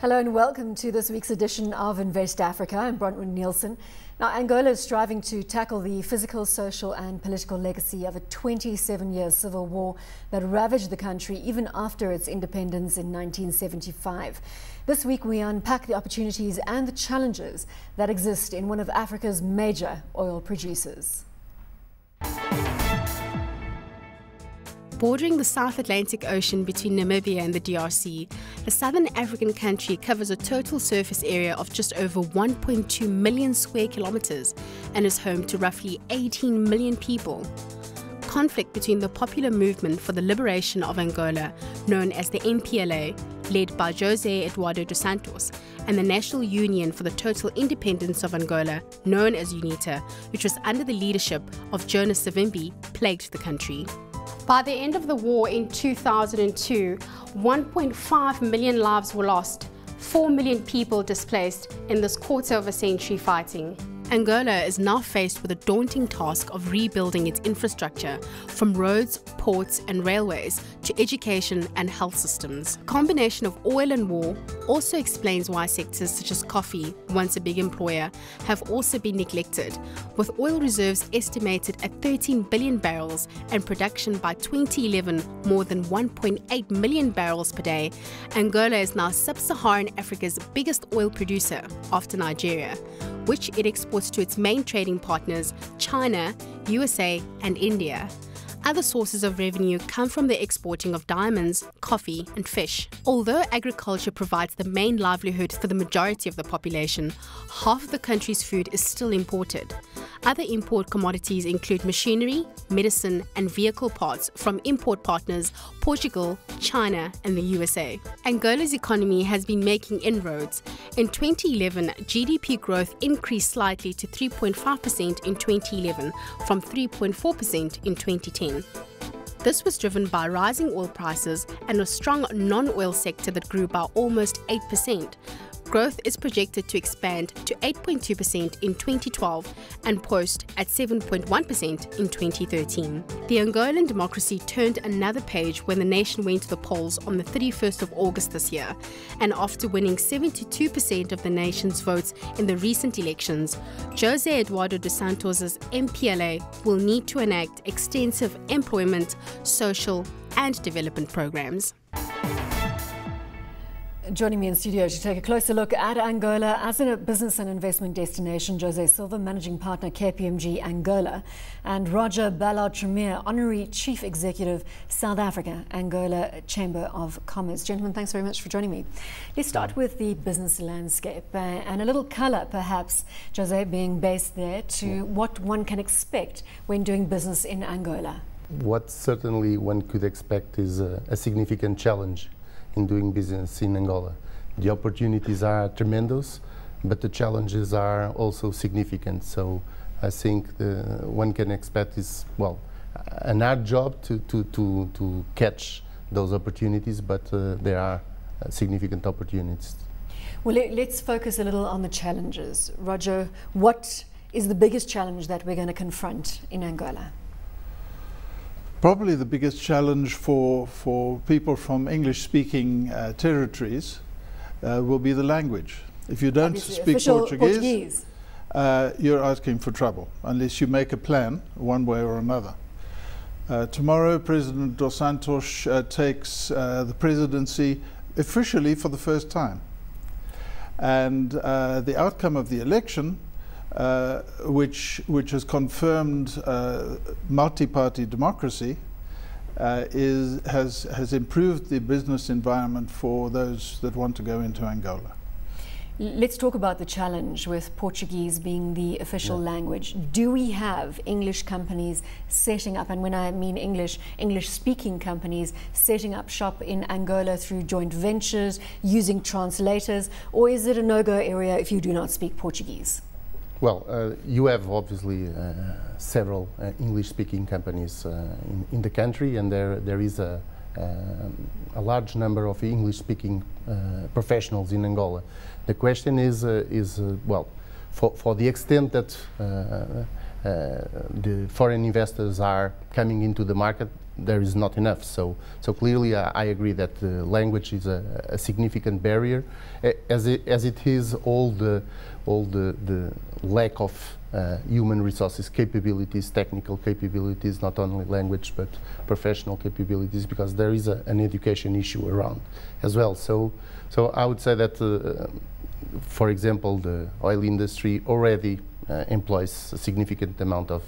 Hello and welcome to this week's edition of Invest Africa. I'm Bronwyn Nielsen. Now, Angola is striving to tackle the physical, social, and political legacy of a 27 year civil war that ravaged the country even after its independence in 1975. This week, we unpack the opportunities and the challenges that exist in one of Africa's major oil producers. Bordering the South Atlantic Ocean between Namibia and the DRC, the southern African country covers a total surface area of just over 1.2 million square kilometers and is home to roughly 18 million people. Conflict between the popular movement for the liberation of Angola, known as the MPLA, led by Jose Eduardo dos Santos, and the National Union for the Total Independence of Angola, known as UNITA, which was under the leadership of Jonas Savimbi, plagued the country. By the end of the war in 2002, 1.5 million lives were lost, 4 million people displaced in this quarter of a century fighting. Angola is now faced with a daunting task of rebuilding its infrastructure from roads, ports, and railways to education and health systems. A combination of oil and war also explains why sectors such as coffee, once a big employer, have also been neglected, with oil reserves estimated at 13 billion barrels and production by 2011 more than 1.8 million barrels per day. Angola is now sub-Saharan Africa's biggest oil producer after Nigeria which it exports to its main trading partners, China, USA, and India. Other sources of revenue come from the exporting of diamonds, coffee, and fish. Although agriculture provides the main livelihood for the majority of the population, half of the country's food is still imported. Other import commodities include machinery, medicine, and vehicle parts from import partners Portugal, China, and the USA. Angola's economy has been making inroads. In 2011, GDP growth increased slightly to 3.5% in 2011 from 3.4% in 2010. This was driven by rising oil prices and a strong non oil sector that grew by almost 8%, growth is projected to expand to 8.2% in 2012 and post at 7.1% in 2013. The Angolan democracy turned another page when the nation went to the polls on the 31st of August this year, and after winning 72% of the nation's votes in the recent elections, Jose Eduardo dos Santos' MPLA will need to enact extensive employment, social, and development programs. Joining me in studio to take a closer look at Angola as a business and investment destination, Jose Silva, Managing Partner, KPMG Angola, and Roger Ballard Tremeer, Honorary Chief Executive, South Africa Angola Chamber of Commerce. Gentlemen, thanks very much for joining me. Let's start with the business landscape uh, and a little colour, perhaps, Jose, being based there, to what one can expect when doing business in Angola. What certainly one could expect is a, a significant challenge in doing business in Angola. The opportunities are tremendous, but the challenges are also significant. So I think the, one can expect is, well, an hard job to, to, to, to catch those opportunities, but uh, there are uh, significant opportunities. Well, let, us focus a little on the challenges. Roger, what is the biggest challenge that we're going to confront in Angola? Probably the biggest challenge for, for people from English speaking uh, territories uh, will be the language. If you don't Obviously speak Portuguese, Portuguese. Uh, you're asking for trouble unless you make a plan one way or another. Uh, tomorrow, President Dos Santos uh, takes uh, the presidency officially for the first time. And the outcome of the election uh, which, which has confirmed uh, multi-party democracy, uh, is, has, has improved the business environment for those that want to go into Angola. Let's talk about the challenge with Portuguese being the official yeah. language. Do we have English companies setting up, and when I mean English, English speaking companies setting up shop in Angola through joint ventures, using translators, or is it a no go area if you do not speak Portuguese? Well, uh, you have obviously uh, several uh, English-speaking companies uh, in, in, the country, and there there is a um, a large number of English-speaking uh, professionals in Angola. The question is uh, is well, for for the extent that the foreign investors are coming into the market, there is not enough. So, so clearly, I, I agree that the language is a, a, significant barrier, as it, as it is all the all the, the lack of uh, human resources capabilities, technical capabilities, not only language but professional capabilities, because there is a, an education issue around as well. So, so I would say that, uh, for example, the oil industry already uh, employs a significant amount of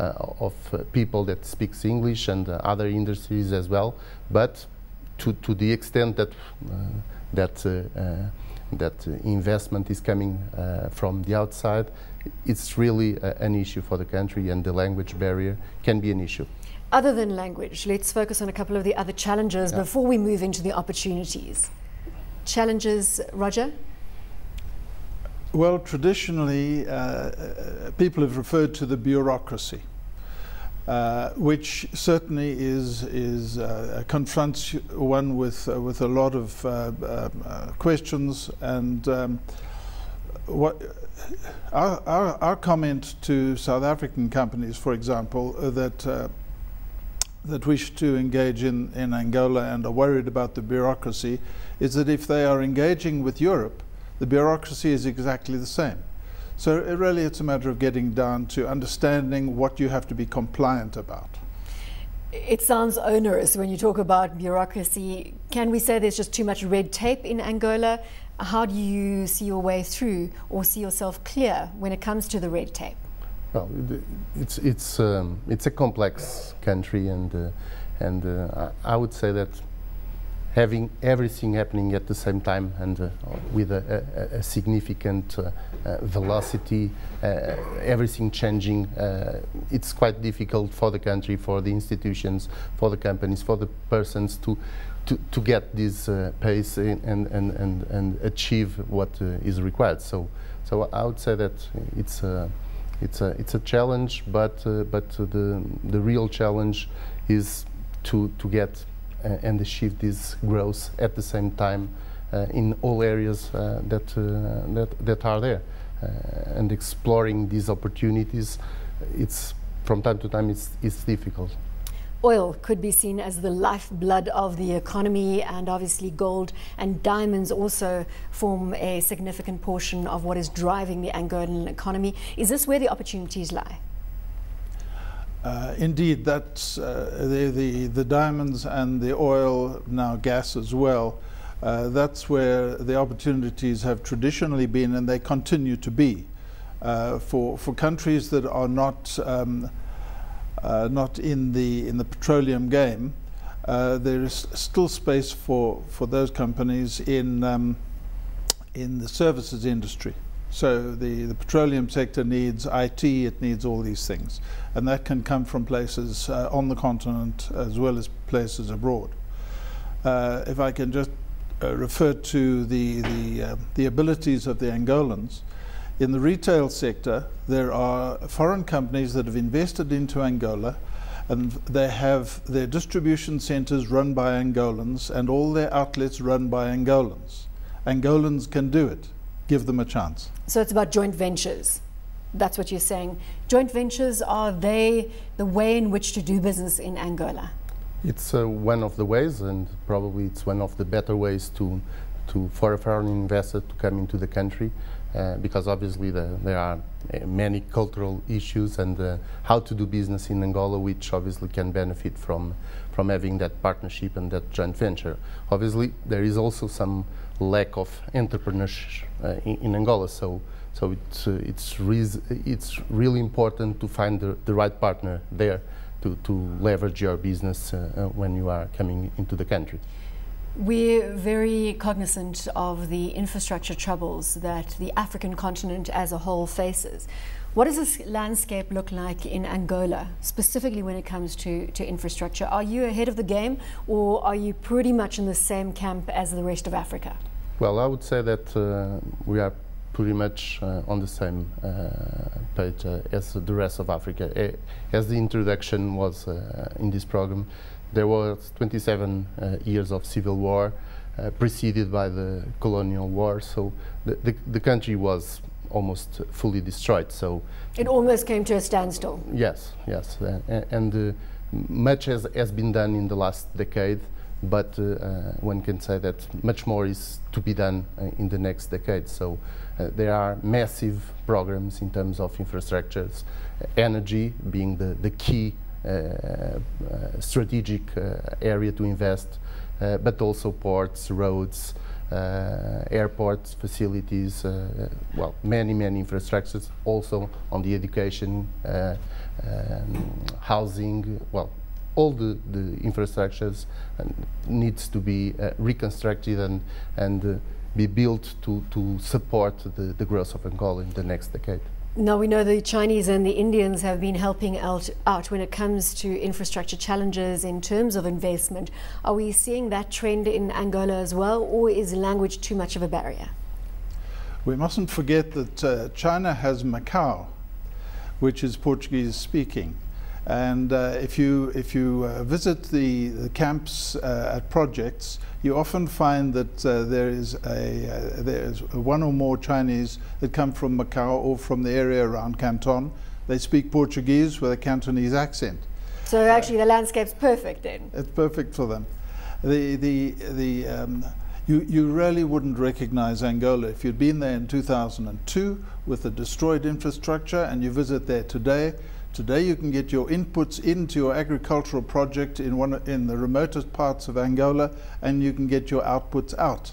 uh, of uh, people that speaks English and uh, other industries as well, but to to the extent that that that investment is coming from the outside, it's really an issue for the country, and the language barrier can be an issue. Other than language, let's focus on a couple of the other challenges yeah. before we move into the opportunities. Challenges, Roger? Well, traditionally, uh, uh, people have referred to the bureaucracy, uh, which certainly is is uh, confronts one with uh, with a lot of uh, questions. And um, what our, our, our, comment to South African companies, for example, that that wish to engage in, in Angola and are worried about the bureaucracy, is that if they are engaging with Europe the bureaucracy is exactly the same. So it really it's a matter of getting down to understanding what you have to be compliant about. It sounds onerous when you talk about bureaucracy. Can we say there's just too much red tape in Angola? How do you see your way through or see yourself clear when it comes to the red tape? Well, it's, it's, um, it's a complex country, and, uh, and uh, I would say that having everything happening at the same time and uh, with a, a, a significant uh, uh, velocity, uh, everything changing, uh, it's quite difficult for the country, for the institutions, for the companies, for the persons to to, to get this uh, pace and, and, and, and achieve what is required. So, so I would say that it's a, it's a, it's a challenge, but, but the, the real challenge is to, to get and achieve this growth at the same time uh, in all areas uh, that, that, that are there. and exploring these opportunities, it's from time to time it's, it's difficult. Oil could be seen as the lifeblood of the economy, and obviously, gold and diamonds also form a significant portion of what is driving the Angolan economy. Is this where the opportunities lie? Uh, indeed, that's uh, the, the, the diamonds and the oil, now gas as well. Uh, that's where the opportunities have traditionally been, and they continue to be. Uh, for for countries that are not um, uh, not in the in the petroleum game, uh, there is still space for for those companies in um, in the services industry. So the, the petroleum sector needs IT, it needs all these things. And that can come from places uh, on the continent as well as places abroad. Uh, if I can just uh, refer to the, the, uh, the abilities of the Angolans, in the retail sector, there are foreign companies that have invested into Angola and they have their distribution centers run by Angolans and all their outlets run by Angolans. Angolans can do it give them a chance. So it's about joint ventures. That's what you're saying. Joint ventures, are they the way in which to do business in Angola? It's uh, one of the ways, and probably it's one of the better ways to, to for a foreign investor to come into the country, uh, because obviously the, there are uh, many cultural issues and uh, how to do business in Angola, which obviously can benefit from from having that partnership and that joint venture. Obviously, there is also some lack of entrepreneurship uh, in, in, Angola. So, so it's uh, it's it's really important to find the, the right partner there to, to leverage your business uh, when you are coming into the country. We're very cognizant of the infrastructure troubles that the African continent as a whole faces. What does this landscape look like in Angola, specifically when it comes to, to infrastructure? Are you ahead of the game or are you pretty much in the same camp as the rest of Africa? Well, I would say that uh, we are pretty much uh, on the same uh, page uh, as the rest of Africa. As the introduction was uh, in this program, there was 27 uh, years of civil war, preceded by the colonial war. So the, the, the country was almost fully destroyed. So it almost came to a standstill. Yes, yes, and. and much has, has been done in the last decade, but uh, uh, one can say that much more is to be done uh, in the next decade. So uh, there are massive programs in terms of infrastructures, energy being the, the key strategic area to invest, but also ports, roads, uh, airports, facilities, uh, well, many, many infrastructures, also on the education, uh, um, housing, well, all the, the infrastructures needs to be reconstructed and, and be built to, to support the, the growth of Angola in the next decade. Now we know the Chinese and the Indians have been helping out, out when it comes to infrastructure challenges in terms of investment. Are we seeing that trend in Angola as well, or is language too much of a barrier? We mustn't forget that uh, China has Macau, which is Portuguese speaking. And uh, if you, if you uh, visit the, the camps uh, at projects, you often find that uh, there is a uh, there is one or more Chinese that come from Macau or from the area around Canton. They speak Portuguese with a Cantonese accent. So actually, the landscape's perfect then. It's perfect for them. The the the um, you, you really wouldn't recognize Angola if you'd been there in 2002 with the destroyed infrastructure and you visit there today Today you can get your inputs into your agricultural project in, one, in the remotest parts of Angola and you can get your outputs out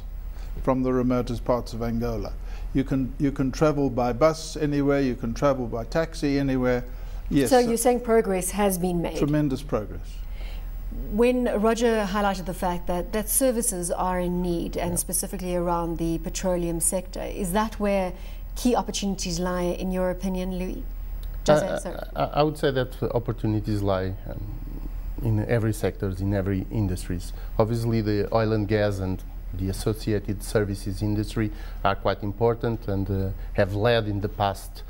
from the remotest parts of Angola. You can, you can travel by bus anywhere, you can travel by taxi anywhere. Yes. So you're saying progress has been made? Tremendous progress. When Roger highlighted the fact that, that services are in need, and yeah. specifically around the petroleum sector, is that where key opportunities lie, in your opinion, Louis? Uh, I, I, would say that opportunities lie um, in every sectors, in every industries. Obviously, the oil and gas and the associated services industry are quite important and uh, have led in the past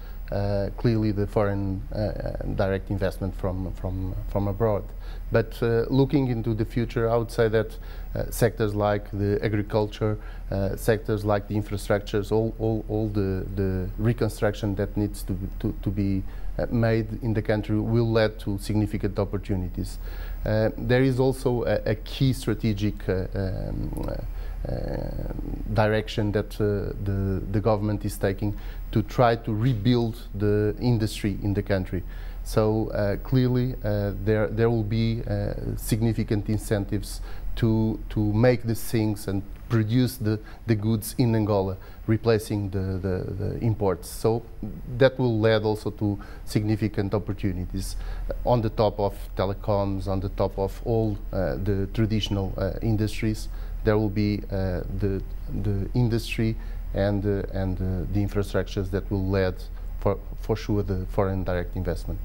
clearly the foreign uh, direct investment from, from, from abroad. But uh, looking into the future, I would say that uh, sectors like the agriculture, uh, sectors like the infrastructures, all, all, all the, the reconstruction that needs to, to, to be uh, made in the country will lead to significant opportunities. there is also a, a key strategic um, uh, direction that uh, the, the government is taking to try to rebuild the industry in the country. So uh, clearly there, there will be significant incentives to, to make these things and produce the, the goods in Angola, replacing the, the, the, imports. So that will lead also to significant opportunities on the top of telecoms, on the top of all uh, the traditional uh, industries there will be uh, the, the industry and, uh, and uh, the infrastructures that will lead for, for sure the foreign direct investment.